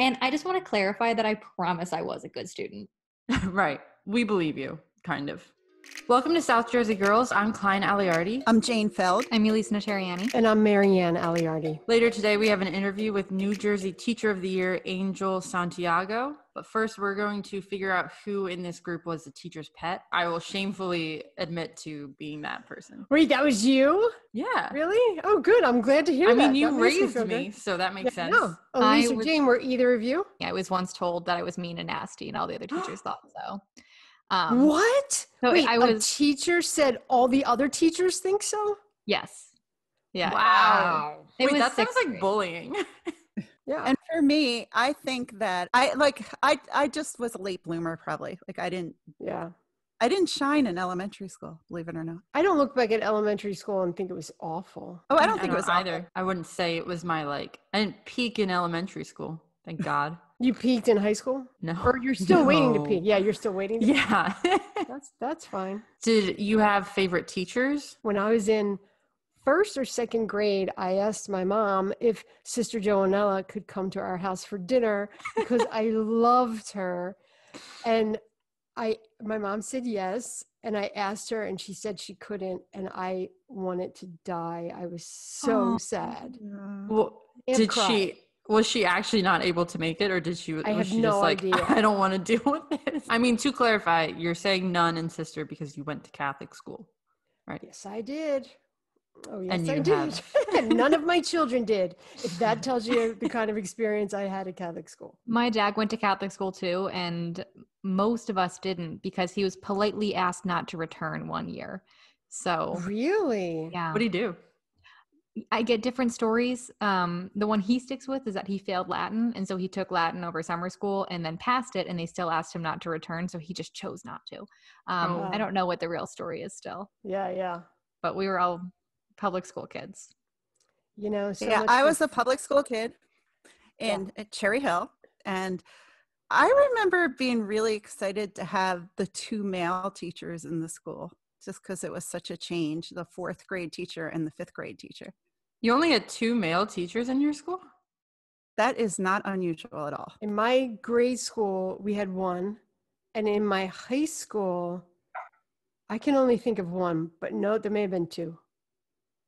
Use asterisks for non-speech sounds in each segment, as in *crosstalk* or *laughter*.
And I just want to clarify that I promise I was a good student. *laughs* right. We believe you, kind of. Welcome to South Jersey Girls. I'm Klein Aleardi. I'm Jane Feld. I'm Elise Notariani. And I'm Marianne Aleardi. Later today, we have an interview with New Jersey Teacher of the Year, Angel Santiago. But first, we're going to figure out who in this group was the teacher's pet. I will shamefully admit to being that person. Wait, that was you? Yeah. Really? Oh, good. I'm glad to hear I that. mean, you That raised feel me, so that makes Yeah, sense. no. I Elise or was- Jane, were either of you? I was once told that I was mean and nasty, and all the other teachers thought so. Um, what? so Wait, I a was- teacher said all the other teachers think so? Yes. Yeah. Wow. It Wait, was that sounds sixth like bullying. *laughs* Yeah. And for me, I think that I like I I just was a late bloomer probably. Like I didn't yeah. I didn't shine in elementary school, believe it or not. I don't look back at elementary school and think it was awful. Oh, I don't think it was either. awful. I wouldn't say it was my like. I didn't peak in elementary school. Thank *laughs* God. You peaked in high school? No. Or you're *laughs* still waiting to peak? Yeah, you're still waiting to *laughs* Yeah. That's that's fine. Did you have favorite teachers? when I was in first or second grade, I asked my mom if Sister Joanella could come to our house for dinner because I loved her. And I my mom said yes. And I asked her and she said she couldn't. And I wanted to die. I was so Aw. sad. Well, And did cried. she? Was she actually not able to make it, or did she? Was I have she no just like, idea. I don't want to deal with this. *laughs* I mean, to clarify, you're saying nun and sister because you went to Catholic school, right? Yes, I did. Oh, yes, And I you did. have. *laughs* None of my children did. If that tells you the kind of experience I had at Catholic school. My dad went to Catholic school too, and most of us didn't because he was politely asked not to return one year. So, Really? yeah. What do you do? I get different stories. Um, the one he sticks with is that he failed Latin, and so he took Latin over summer school and then passed it, and they still asked him not to return, so he just chose not to. Um, Oh. I don't know what the real story is still, Yeah, yeah. but we were all public school kids. You know, so yeah, I was a public school kid Yeah. in at Cherry Hill and I remember being really excited to have the two male teachers in the school just because it was such a change, the fourth grade teacher and the fifth grade teacher. You only had two male teachers in your school. That is not unusual at all. In my grade school, we had one. And in my high school, I can only think of one, but no, there may have been two.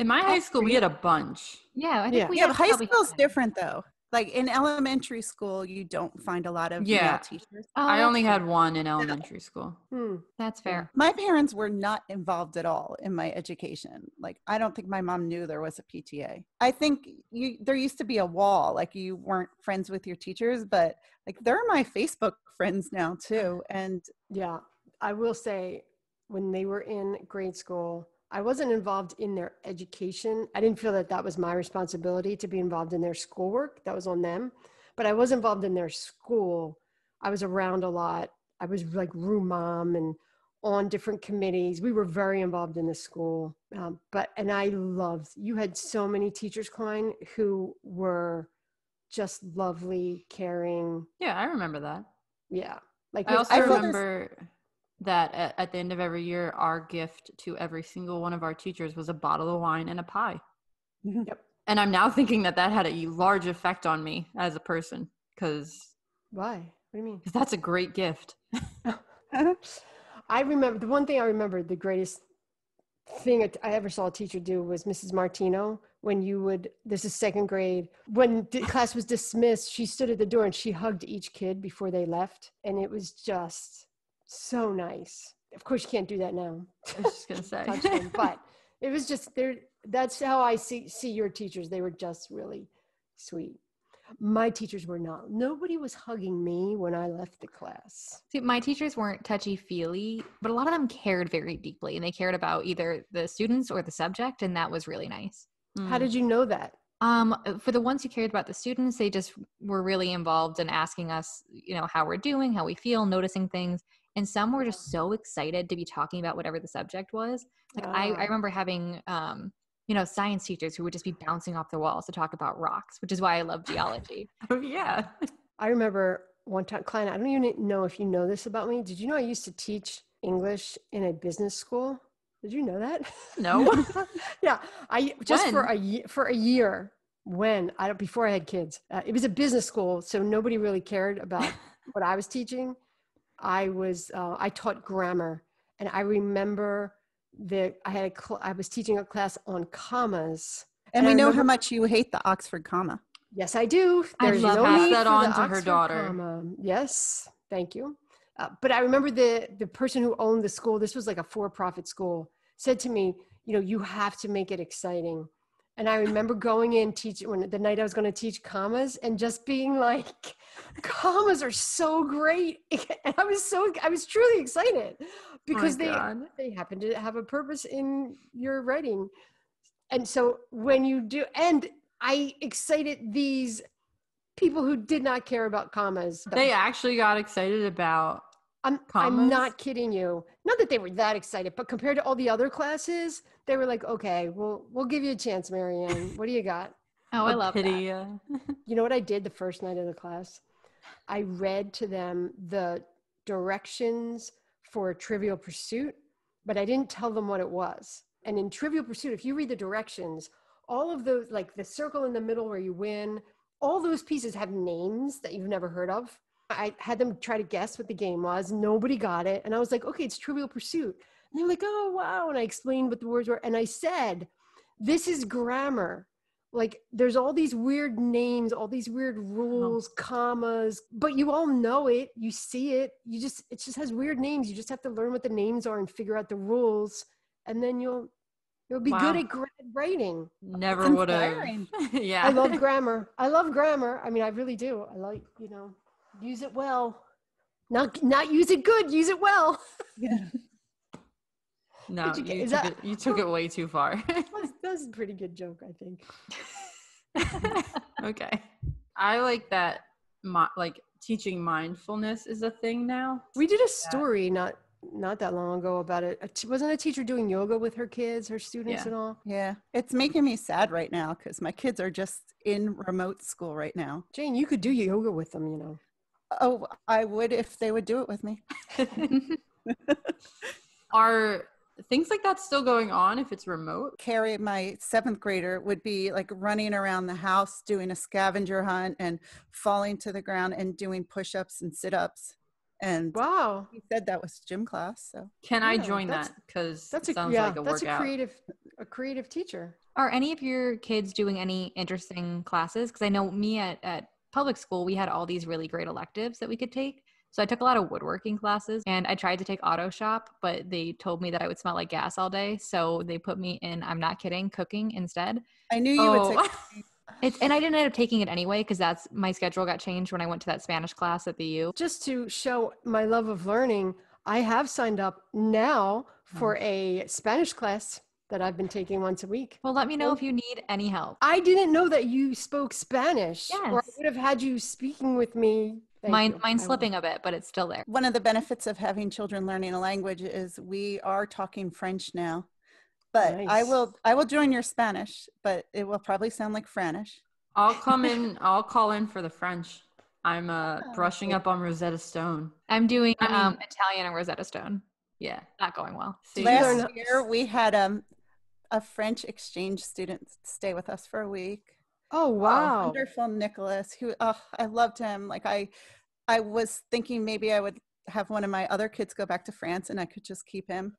In my high school, we had a bunch. Yeah, I think Yeah. we yeah, had but high probably school's five. different though. Like in elementary school, you don't find a lot of Yeah. male teachers. Oh, I only fair. had one in elementary school. Hmm. That's fair. My parents were not involved at all in my education. Like I don't think my mom knew there was a PTA. I think you there used to be a wall, like you weren't friends with your teachers, but like they're my Facebook friends now too. And Yeah, I will say when they were in grade school, I wasn't involved in their education. I didn't feel that that was my responsibility to be involved in their schoolwork. That was on them. But I was involved in their school. I was around a lot. I was like room mom and on different committees. We were very involved in the school. Um, but, and I loved, you had so many teachers, Klein, who were just lovely, caring. Yeah, I remember that. Yeah. Like I also I remember that at, at the end of every year, our gift to every single one of our teachers was a bottle of wine and a pie. Mm-hmm. Yep. And I'm now thinking that that had a large effect on me as a person because Why? What do you mean? that's a great gift. *laughs* I remember the one thing I remember the greatest thing I- I ever saw a teacher do was Mrs. Martino. When you would, this is second grade, when the class was dismissed, she stood at the door and she hugged each kid before they left. And it was just so nice. Of course, you can't do that now. I was just gonna say. Them, but *laughs* it was just there. That's how I see see your teachers. They were just really sweet. My teachers were not. Nobody was hugging me when I left the class. See, my teachers weren't touchy feely, but a lot of them cared very deeply and they cared about either the students or the subject, and that was really nice. How Mm. did you know that? Um, for the ones who cared about the students, they just were really involved in asking us, you know, how we're doing, how we feel, noticing things. And some were just so excited to be talking about whatever the subject was. Like I, I Ah. remember having, um, you know, science teachers who would just be bouncing off the walls to talk about rocks, which is why I love geology. *laughs* Oh, yeah. *laughs* I remember one time, Klein, I don't even know if you know this about me. Did you know I used to teach English in a business school? Did you know that? No. *laughs* yeah, I just for a for a year. when I don't before I had kids. Uh, it was a business school, so nobody really cared about what I was teaching. I was uh, I taught grammar, and I remember that I had a cl- I was teaching a class on commas. And we I know how much you hate the Oxford comma. Yes, I do. I There's love no that. need Pass that on the to her daughter. comma. Yes, thank you. Uh, but I remember the the person who owned the school. This was like a for profit school. Said to me, you know, you have to make it exciting. And I remember going in teaching when the night I was going to teach commas and just being like, *laughs* commas are so great. *laughs* And I was so I was truly excited because they God. they happen to have a purpose in your writing. And so when you do, and I excited these people who did not care about commas. They actually got excited about I'm, I'm not kidding you. Not that they were that excited, but compared to all the other classes, they were like, okay, well, we'll give you a chance, Marianne. What do you got? *laughs* Oh, I a love that. pity. uh, *laughs* You know what I did the first night of the class? I read to them the directions for Trivial Pursuit, but I didn't tell them what it was. And in Trivial Pursuit, if you read the directions, all of those, like the circle in the middle where you win, all those pieces have names that you've never heard of. I had them try to guess what the game was. Nobody got it. And I was like, okay, it's Trivial Pursuit. And they were like, oh, wow. And I explained what the words were. And I said, this is grammar like there's all these weird names all these weird rules uh-huh. commas but you all know it you see it you just it just has weird names you just have to learn what the names are and figure out the rules and then you'll you'll be good at writing Never would have. *laughs* yeah. i love *laughs* grammar i love grammar i mean i really do i like you know use it well not not use it good use it well Yeah. *laughs* *laughs* No, you you, get- took that- it, you took it way too far. *laughs* that's, that's a pretty good joke i think okay. I like that. Mi- like teaching mindfulness is a thing now. We did a story not not that long ago about it. Wasn't a teacher doing yoga with her kids, her students, Yeah. and all? Yeah. It's making me sad right now because my kids are just in remote school right now. Jane, you could do yoga with them, you know. Oh, I would if they would do it with me. *laughs* Are things like that still going on if it's remote? Carrie, my seventh grader, would be like running around the house doing a scavenger hunt and falling to the ground and doing push ups and sit ups. And Wow, he said that was gym class. So Can I Yeah, join that's- that? Because that's it a sounds yeah, like a that's a creative a creative teacher. Are any of your kids doing any interesting classes? Because I know me at, at public school, we had all these really great electives that we could take. So I took a lot of woodworking classes and I tried to take auto shop, but they told me that I would smell like gas all day. So they put me in, I'm not kidding, cooking instead. I knew you would oh, take. *laughs* It's, and I didn't end up taking it anyway because that's my schedule got changed when I went to that Spanish class at the U. Just to show my love of learning, I have signed up now for mm. a Spanish class that I've been taking once a week. Well, let me know if you need any help. I didn't know that you spoke Spanish, or I Yes. would have had you speaking with me. Thank Mine, you. I slipping a bit, but it's still there. One of the benefits of having children learning a language is we are talking French now. But I will I will join your Spanish, but it will probably sound like Franish. I'll come in. *laughs* I'll call in for the French. I'm uh, Oh, brushing up on Rosetta Stone. I'm doing um, Italian and Rosetta Stone. Yeah. Not going well. See, Last- Last year we had um, a French exchange student stay with us for a week. Oh wow! wonderful Nicholas. Who oh, I loved him. Like I, I was thinking maybe I would have one of my other kids go back to France and I could just keep him.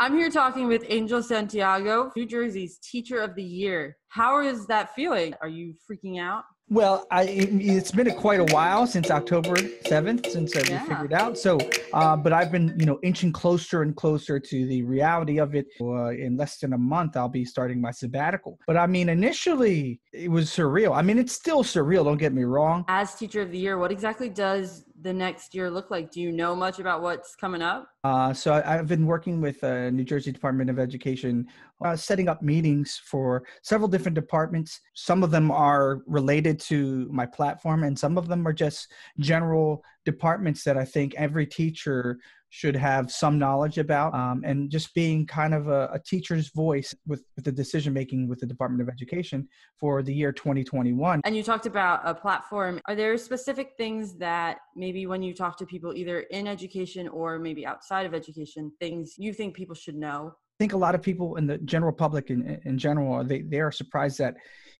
I'm here talking with Angel Santiago, New Jersey's Teacher of the Year. How is that feeling? Are you freaking out? Well, I, it, it's been a, quite a while since October 7th, since uh, Yeah. we figured out. So, uh, but I've been, you know, inching closer and closer to the reality of it. Uh, in less than a month, I'll be starting my sabbatical. But I mean, initially, it was surreal. I mean, it's still surreal. Don't get me wrong. As Teacher of the Year, what exactly does the next year look like? Do you know much about what's coming up? Uh, so I, I've been working with uh, New Jersey Department of Education, uh, setting up meetings for several different departments. Some of them are related to my platform, and some of them are just general departments that I think every teacher should have some knowledge about, um, and just being kind of a, a teacher's voice with, with the decision making with the Department of Education for the year 2021. And you talked about a platform. Are there specific things that maybe when you talk to people either in education or maybe outside of education, things you think people should know think a lot of people in the general public in, in general they, they are surprised that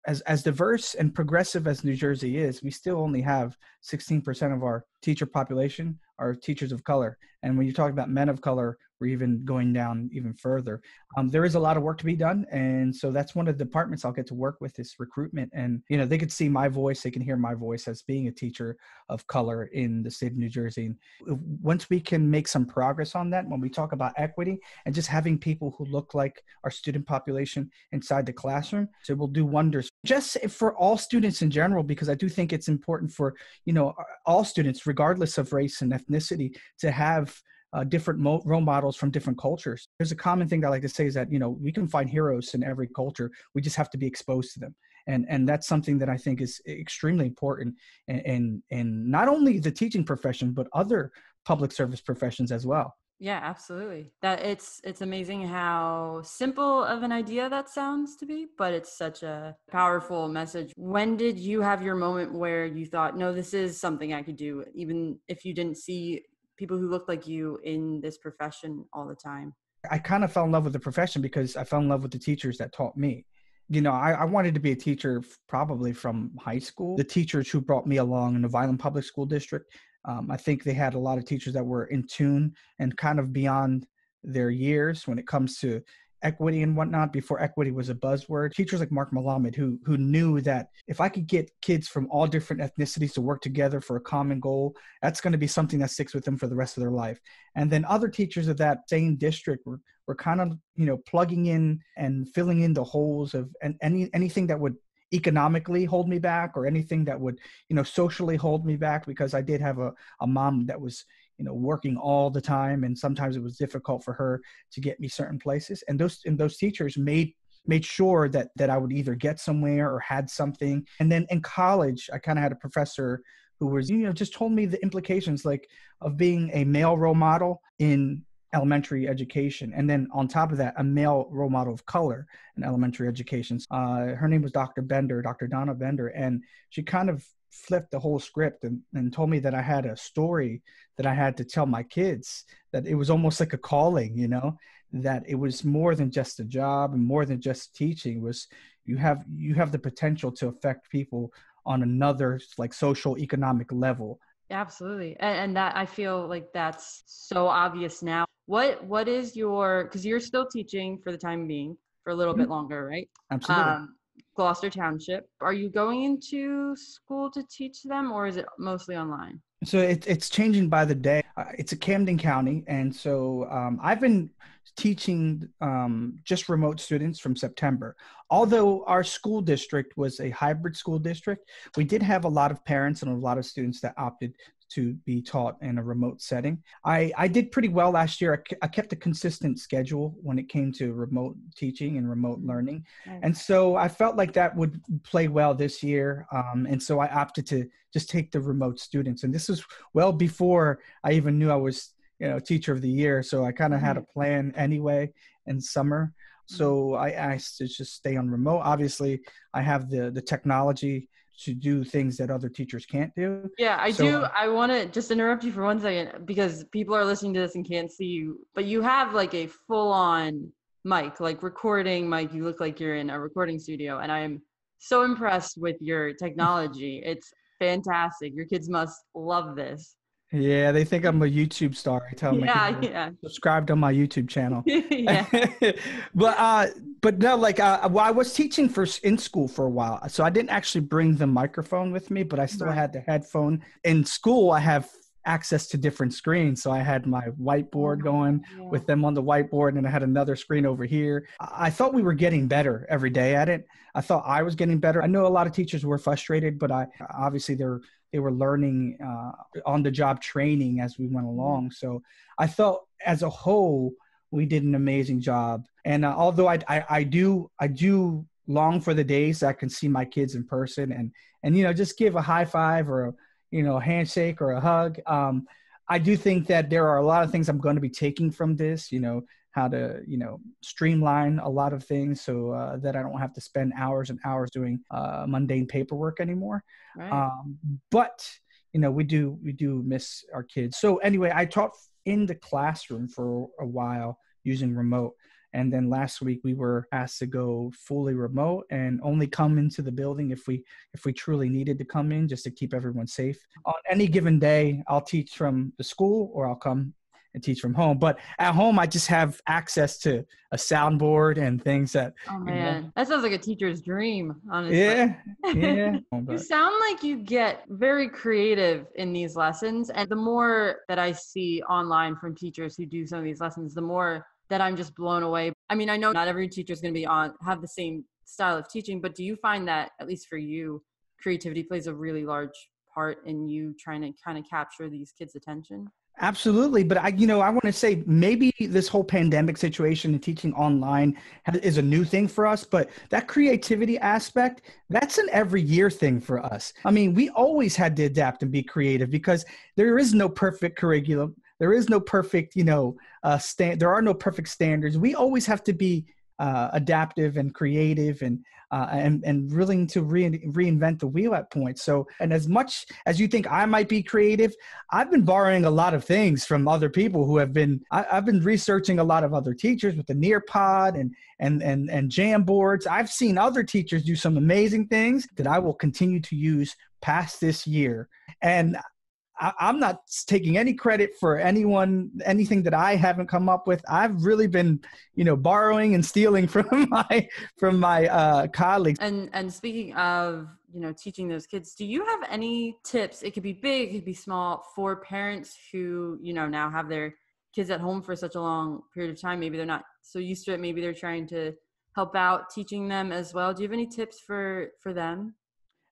as as diverse and progressive as New Jersey is, we still only have 16% of our teacher population are teachers of color. And when you talk about men of color, we're even going down even further. Um, there is a lot of work to be done, and so that's one of the departments I'll get to work with is recruitment. And you know, they could see my voice, they can hear my voice as being a teacher of color in the state of New Jersey. And once we can make some progress on that, when we talk about equity and just having people who look like our student population inside the classroom, so it will do wonders just for all students in general. Because I do think it's important for you know all students, regardless of race and ethnicity, to have uh, different mo- role models from different cultures. There's a common thing that I like to say is that you know we can find heroes in every culture. We just have to be exposed to them, and and that's something that I think is extremely important. And and, and not only the teaching profession, but other public service professions as well. Yeah, absolutely. That it's it's amazing how simple of an idea that sounds to be, but it's such a powerful message. When did you have your moment where you thought, "No, this is something I could do," even if you didn't see people who looked like you in this profession all the time? I kind of fell in love with the profession because I fell in love with the teachers that taught me. You know, I, I wanted to be a teacher probably from high school. The teachers who brought me along in the Violent Public School District, um, I think they had a lot of teachers that were in tune and kind of beyond their years when it comes to equity and whatnot before equity was a buzzword. Teachers like Mark Malamed who who knew that if I could get kids from all different ethnicities to work together for a common goal, that's going to be something that sticks with them for the rest of their life. And then other teachers of that same district were were kind of you know plugging in and filling in the holes of and any anything that would economically hold me back or anything that would you know socially hold me back because i did have a, a mom that was you know working all the time and sometimes it was difficult for her to get me certain places. And those and those teachers made made sure that that I would either get somewhere or had something. And then in college I kind of had a professor who was you know just told me the implications like of being a male role model in elementary education. And then on top of that a male role model of color in elementary education. Uh, her name was dr bender dr donna bender and she kind of flipped the whole script and, and told me that I had a story that I had to tell my kids, that it was almost like a calling, you know, that it was more than just a job and more than just teaching it was you have you have the potential to affect people on another like social economic level. Absolutely. And, and that i feel like that's so obvious now what what is your because you're still teaching for the time being for a little mm-hmm. bit longer right absolutely um, Gloucester Township. Are you going into school to teach them or is it mostly online? So it, it's changing by the day. Uh, it's a Camden County. And so um, I've been teaching um, just remote students from September. Although our school district was a hybrid school district, we did have a lot of parents and a lot of students that opted to be taught in a remote setting. I, I did pretty well last year. I, I kept a consistent schedule when it came to remote teaching and remote mm-hmm. learning. And so I felt like that would play well this year. Um, and so I opted to just take the remote students. And this was well before I even knew I was, you know, teacher of the year. So I kind of mm-hmm. had a plan anyway in summer. So mm-hmm. I asked to just stay on remote. Obviously, I have the the technology to do things that other teachers can't do. Yeah, I so, do. Um, I want to just interrupt you for one second because people are listening to this and can't see you, but you have like a full on mic, like recording mic. You look like you're in a recording studio, and I am so impressed with your technology. It's fantastic. Your kids must love this. Yeah, they think I'm a YouTube star. I tell them, yeah, yeah. subscribe to my YouTube channel. *laughs* yeah. *laughs* but uh, but no, like uh, well, I was teaching for in school for a while, so I didn't actually bring the microphone with me, but I still right. had the headphone. In school, I have access to different screens, so I had my whiteboard going yeah. with them on the whiteboard, and I had another screen over here. I thought we were getting better every day at it. I thought I was getting better. I know a lot of teachers were frustrated, but I obviously they're they were learning uh, on the job training as we went mm-hmm. along. So I felt as a whole we did an amazing job. And uh, although I, I, I do I do long for the days I can see my kids in person and and you know just give a high five or a you know a handshake or a hug. Um, I do think that there are a lot of things I'm going to be taking from this. You know how to you know streamline a lot of things so uh, that I don't have to spend hours and hours doing uh, mundane paperwork anymore. Right. Um, but you know we do we do miss our kids. So anyway, I taught in the classroom for a while using remote, And then last week we were asked to go fully remote and only come into the building if we if we truly needed to come in just to keep everyone safe. On any given day, I'll teach from the school or I'll come and teach from home. But at home, I just have access to a soundboard and things that. Oh man, know, that sounds like a teacher's dream. Honestly. Yeah, yeah. *laughs* you sound like you get very creative in these lessons, and the more that I see online from teachers who do some of these lessons, the more that I'm just blown away. I mean, I know not every teacher is going to be on have the same style of teaching, but do you find that at least for you, creativity plays a really large part in you trying to kind of capture these kids' attention? Absolutely, but I, you know, I want to say maybe this whole pandemic situation and teaching online is a new thing for us, but that creativity aspect, that's an every year thing for us. I mean, we always had to adapt and be creative because there is no perfect curriculum there is no perfect you know uh stand there are no perfect standards we always have to be uh, adaptive and creative and uh, and and willing to re- reinvent the wheel at points. So, and as much as you think I might be creative, I've been borrowing a lot of things from other people who have been. I, have been researching a lot of other teachers with the Nearpod and and and and Jamboards. I've seen other teachers do some amazing things that I will continue to use past this year. And I, am not taking any credit for anyone, anything that I haven't come up with. I've really been, you know, borrowing and stealing *laughs* from my from my uh, colleagues. And and speaking of, you know, teaching those kids, do you have any tips? It could be big, it could be small, for parents who, you know, now have their kids at home for such a long period of time. Maybe they're not so used to it. Maybe they're trying to help out teaching them as well. Do you have any tips for for them?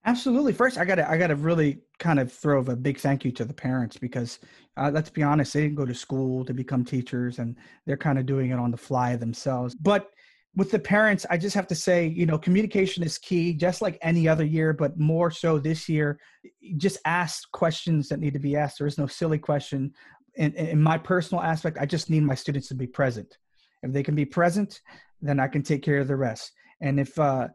Absolutely. First, I got to I got to really kind of throw a big thank you to the parents because uh, let's be honest, they didn't go to school to become teachers, and they're kind of doing it on the fly themselves. But with the parents, I just have to say, you know, communication is key, just like any other year, but more so this year. Just ask questions that need to be asked. There is no silly question. In, in my personal aspect, I just need my students to be present. If they can be present, then I can take care of the rest. And if uh,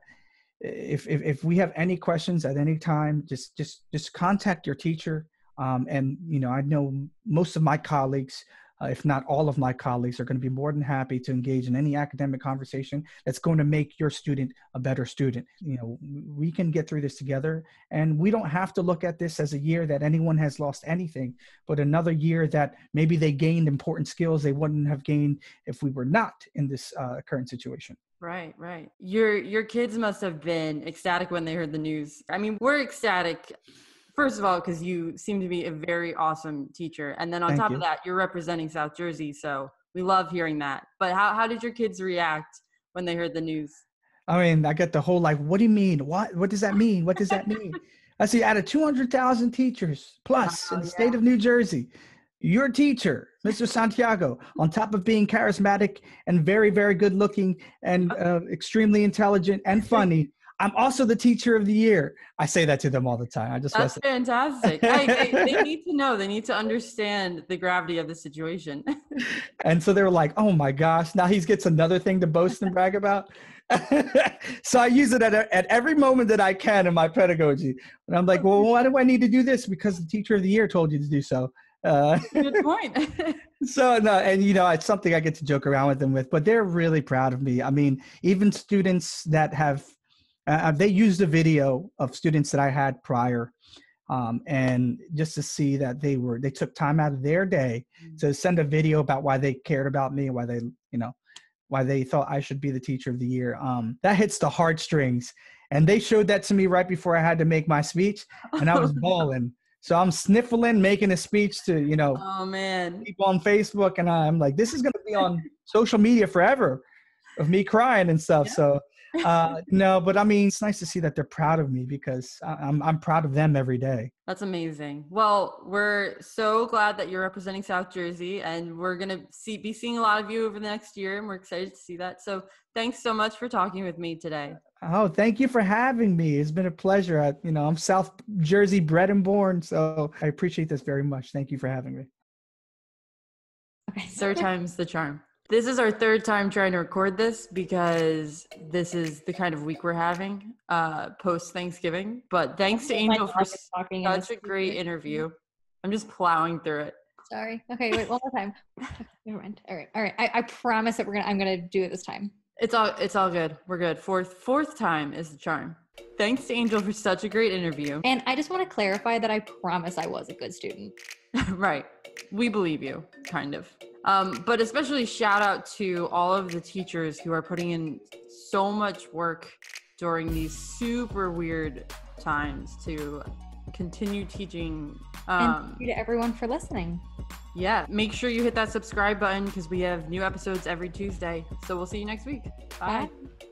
if, if, if we have any questions at any time, just just just contact your teacher. Um, and you know, I know most of my colleagues, uh, if not all of my colleagues, are going to be more than happy to engage in any academic conversation that's going to make your student a better student. You know, we can get through this together, and we don't have to look at this as a year that anyone has lost anything, but another year that maybe they gained important skills they wouldn't have gained if we were not in this uh, current situation. Right, right. Your your kids must have been ecstatic when they heard the news. I mean, we're ecstatic first of all because you seem to be a very awesome teacher and then on Thank top you. of that you're representing south jersey so we love hearing that but how, how did your kids react when they heard the news i mean i get the whole like what do you mean what what does that mean what does that mean i see out of 200000 teachers plus oh, in the yeah. state of new jersey your teacher, Mr. Santiago, on top of being charismatic and very, very good looking and uh, extremely intelligent and funny, I'm also the teacher of the year. I say that to them all the time. I just that's fantastic. I, they, they, *laughs* need to know. They need to understand the gravity of the situation. *laughs* and so they're like, "Oh my gosh!" Now he gets another thing to boast and brag about. *laughs* so I use it at, at every moment that I can in my pedagogy. And I'm like, "Well, why do I need to do this? Because the teacher of the year told you to do so." Uh, Good *laughs* point. *laughs* so no, and you know, it's something I get to joke around with them with, but they're really proud of me. I mean, even students that have, uh, uh, they used a video of students that I had prior, um, and just to see that they were, they took time out of their day mm. to send a video about why they cared about me, why they, you know, why they thought I should be the teacher of the year. Um, that hits the heartstrings. And they showed that to me right before I had to make my speech, and I was *laughs* bawling. So I'm sniffling, making a speech to, you know, oh man, people on Facebook, and I'm like, this is gonna be on social media forever, of me crying and stuff. Yeah. So uh, no, but I mean, it's nice to see that they're proud of me because I'm I'm proud of them every day. That's amazing. Well, we're so glad that you're representing South Jersey, and we're gonna see be seeing a lot of you over the next year, and we're excited to see that. So, thanks so much for talking with me today. Oh, thank you for having me. It's been a pleasure. I, you know, I'm South Jersey bred and born, so I appreciate this very much. Thank you for having me. Okay, third time's the charm. This is our third time trying to record this because this is the kind of week we're having uh, post Thanksgiving. But thanks to Angel for such a great interview. I'm just plowing through it. Sorry. Okay, wait, one more time. *laughs* Never mind. All right. All right. I, I promise that we're gonna I'm gonna do it this time. It's all it's all good. We're good. Fourth fourth time is the charm. Thanks to Angel for such a great interview. And I just want to clarify that I promise I was a good student. *laughs* right. We believe you, kind of. Um, but especially shout out to all of the teachers who are putting in so much work during these super weird times to continue teaching. and Um, thank you to everyone for listening. Yeah, make sure you hit that subscribe button because we have new episodes every Tuesday. So we'll see you next week. Bye. Bye.